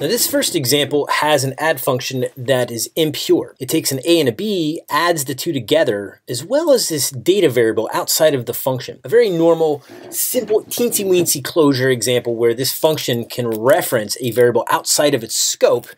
Now this first example has an add function that is impure. It takes an a and a b, adds the two together, as well as this data variable outside of the function. A very normal, simple, teensy-weensy closure example where this function can reference a variable outside of its scope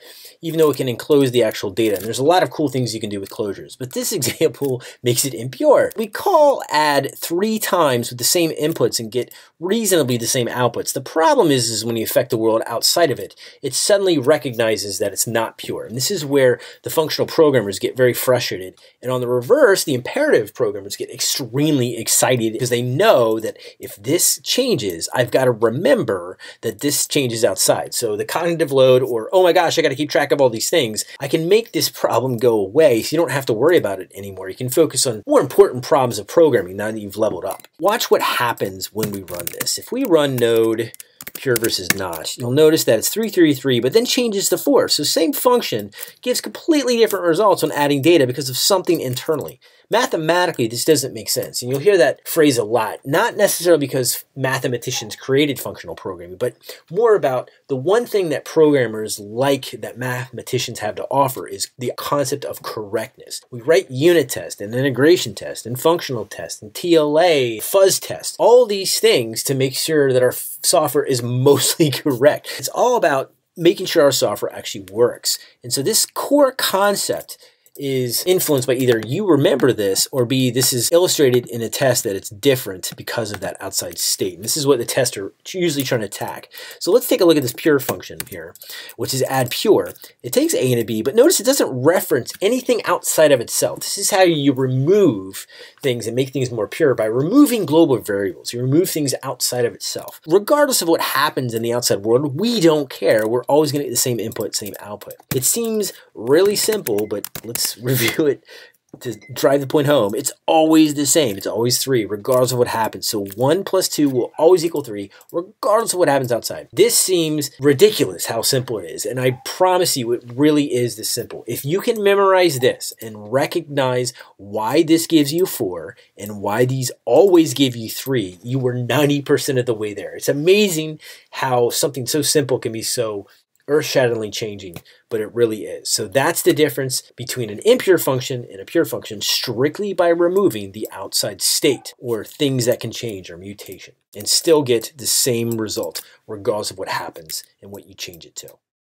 even though it can enclose the actual data. And there's a lot of cool things you can do with closures, but this example makes it impure. We call add three times with the same inputs and get reasonably the same outputs. The problem is, is when you affect the world outside of it, it suddenly recognizes that it's not pure. And this is where the functional programmers get very frustrated. And on the reverse, the imperative programmers get extremely excited because they know that if this changes, I've got to remember that this changes outside. So the cognitive load or, oh my gosh, I got to keep track of all these things, I can make this problem go away so you don't have to worry about it anymore. You can focus on more important problems of programming now that you've leveled up. Watch what happens when we run this. If we run node pure versus not, you'll notice that it's 333, but then changes to 4. So same function gives completely different results when adding data because of something internally. Mathematically, this doesn't make sense. And you'll hear that phrase a lot, not necessarily because mathematicians created functional programming, but more about the one thing that programmers like that mathematicians have to offer is the concept of correctness. We write unit tests and integration tests and functional tests and TLA, fuzz tests, all these things to make sure that our software is mostly correct. It's all about making sure our software actually works. And so this core concept is influenced by either you remember this or B, this is illustrated in a test that it's different because of that outside state. And this is what the tests are usually trying to attack. So let's take a look at this pure function here, which is add pure. It takes A and a B, but notice it doesn't reference anything outside of itself. This is how you remove things and make things more pure by removing global variables. You remove things outside of itself. Regardless of what happens in the outside world, we don't care. We're always going to get the same input, same output. It seems really simple, but let's let's review it to drive the point home, it's always the same. It's always 3, regardless of what happens. So 1 plus 2 will always equal 3, regardless of what happens outside. This seems ridiculous how simple it is, and I promise you it really is this simple. If you can memorize this and recognize why this gives you 4 and why these always give you 3, you were 90% of the way there. It's amazing how something so simple can be so earth-shatteringly changing, but it really is. So that's the difference between an impure function and a pure function strictly by removing the outside state or things that can change or mutation and still get the same result regardless of what happens and what you change it to.